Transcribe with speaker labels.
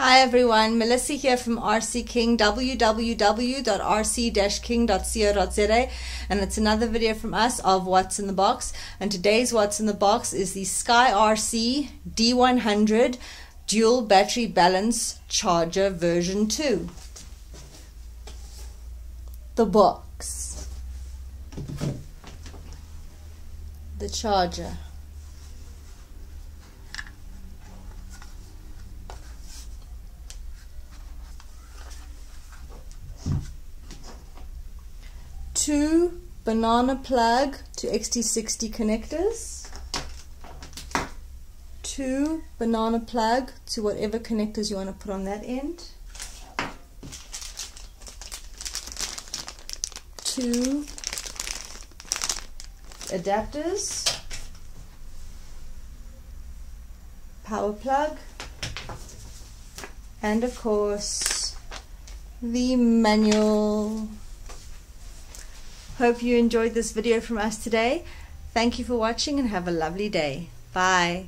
Speaker 1: Hi everyone, Melissa here from RC King, www.rc-king.co.za and it's another video from us of what's in the box and today's what's in the box is the SkyRC D100 dual battery balance charger version 2. The box. The charger. Two banana plug to XT60 connectors, two banana plug to whatever connectors you want to put on that end, two adapters, power plug, and of course the manual Hope you enjoyed this video from us today. Thank you for watching and have a lovely day. Bye.